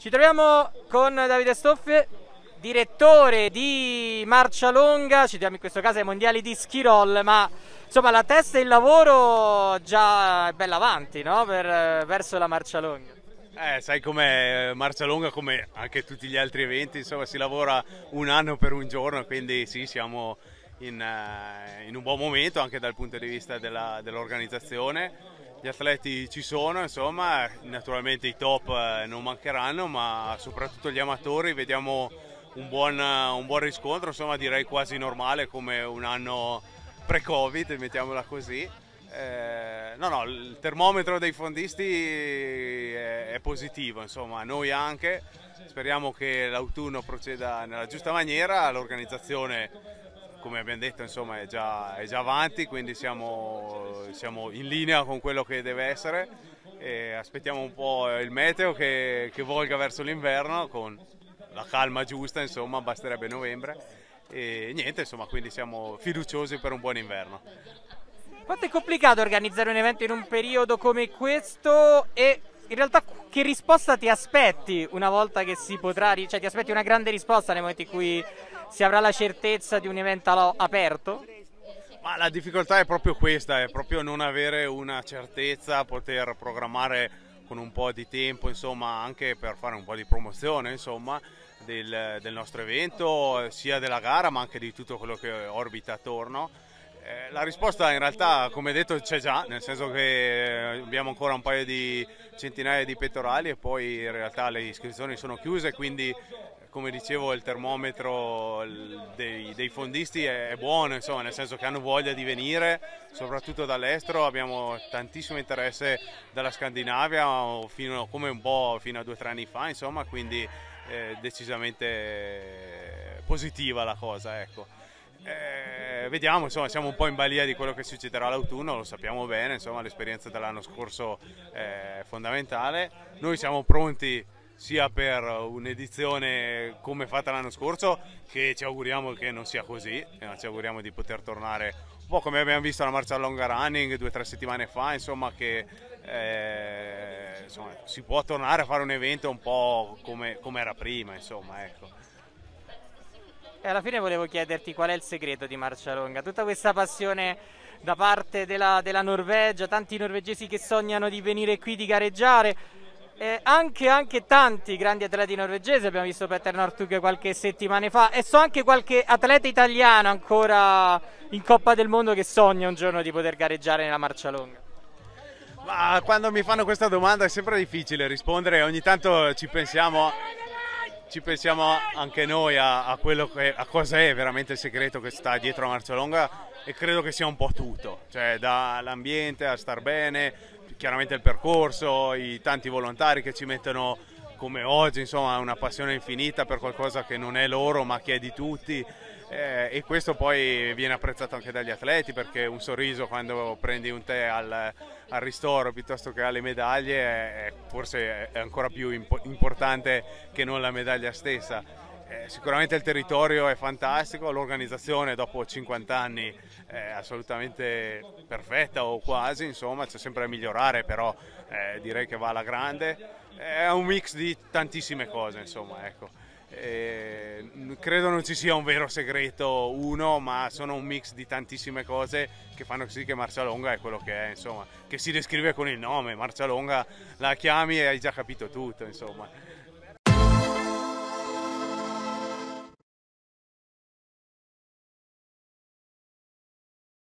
Ci troviamo con Davide Stoffe, direttore di Marcia Longa, ci troviamo in questo caso ai mondiali di Schirol, ma insomma la testa e il lavoro già è bella avanti no? Per, verso la Marcia Longa. Eh, sai com'è Marcia Longa come anche tutti gli altri eventi, insomma si lavora un anno per un giorno, quindi sì, siamo in, uh, in un buon momento anche dal punto di vista dell'organizzazione gli atleti ci sono, insomma, naturalmente i top eh, non mancheranno, ma soprattutto gli amatori vediamo un buon, un buon riscontro, insomma direi quasi normale come un anno pre-Covid, mettiamola così. Eh, no, no, il termometro dei fondisti è, è positivo, insomma, noi anche. Speriamo che l'autunno proceda nella giusta maniera, l'organizzazione come abbiamo detto insomma, è, già, è già avanti, quindi siamo, siamo, in linea con quello che deve essere e aspettiamo un po' il meteo che, che volga verso l'inverno con la calma giusta, insomma, basterebbe novembre e niente, insomma, quindi siamo fiduciosi per un buon inverno. Quanto è complicato organizzare un evento in un periodo come questo e in realtà che risposta ti aspetti una volta che si potrà, cioè ti aspetti una grande risposta nel momento in cui si avrà la certezza di un evento aperto? Ma la difficoltà è proprio questa, è proprio non avere una certezza, poter programmare con un po' di tempo, insomma, anche per fare un po' di promozione, insomma, del, del nostro evento, sia della gara ma anche di tutto quello che orbita attorno la risposta in realtà, come detto, c'è già, nel senso che abbiamo ancora un paio di centinaia di pettorali e poi in realtà le iscrizioni sono chiuse, quindi come dicevo il termometro dei, dei fondisti è, buono, insomma, nel senso che hanno voglia di venire, soprattutto dall'estero, abbiamo tantissimo interesse dalla Scandinavia, fino, come un po' fino a due o tre anni fa, insomma, quindi eh, decisamente positiva la cosa. Ecco. Eh, vediamo, insomma, siamo un po' in balia di quello che succederà l'autunno, lo sappiamo bene, insomma, l'esperienza dell'anno scorso è fondamentale. Noi siamo pronti sia per un'edizione come fatta l'anno scorso, che ci auguriamo che non sia così, eh, ci auguriamo di poter tornare un po' come abbiamo visto alla marcia longa running due o tre settimane fa, insomma, che eh, insomma, si può tornare a fare un evento un po' come, come era prima, insomma, ecco. E alla fine volevo chiederti qual è il segreto di Marcia Longa, tutta questa passione da parte della, della Norvegia, tanti norvegesi che sognano di venire qui di gareggiare, eh, anche, anche, tanti grandi atleti norvegesi, abbiamo visto Petter Northug qualche settimana fa e so anche qualche atleta italiano ancora in Coppa del Mondo che sogna un giorno di poter gareggiare nella marcia longa. Ma quando mi fanno questa domanda è sempre difficile rispondere, ogni tanto ci pensiamo ci pensiamo anche noi a, a, che, a, cosa è veramente il segreto che sta dietro a Marcialonga e credo che sia un po' tutto, cioè dall'ambiente a star bene, chiaramente il percorso, i tanti volontari che ci mettono come oggi, insomma, una passione infinita per qualcosa che non è loro ma che è di tutti eh, e questo poi viene apprezzato anche dagli atleti perché un sorriso quando prendi un tè al, al ristoro piuttosto che alle medaglie è, forse è ancora più impo importante che non la medaglia stessa. Eh, sicuramente il territorio è fantastico, l'organizzazione dopo 50 anni è assolutamente perfetta o quasi, insomma c'è sempre da migliorare, però eh, direi che va alla grande. È un mix di tantissime cose, insomma, ecco. Eh, credo non ci sia un vero segreto uno, ma sono un mix di tantissime cose che fanno sì che Marcialonga è quello che è, insomma, che si descrive con il nome, Marcialonga la chiami e hai già capito tutto, insomma.